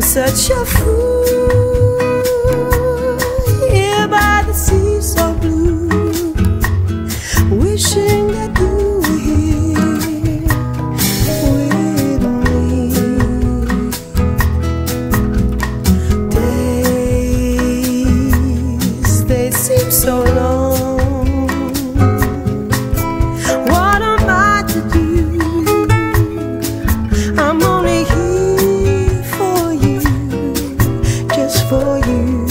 such a fool here by the sea so blue, wishing you.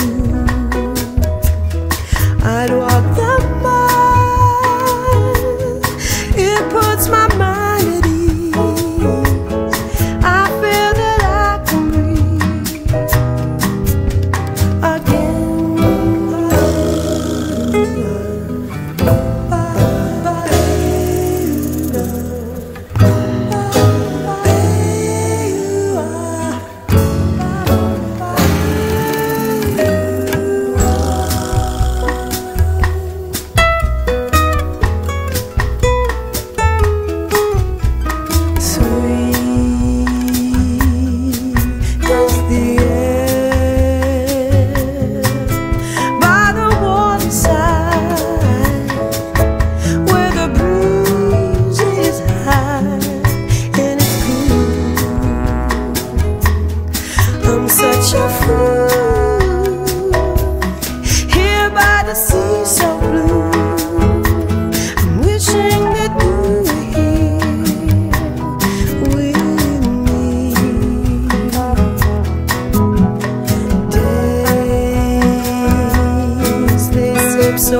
Such a fool here by the sea so blue. I'm wishing that you were here with me. Days they seem so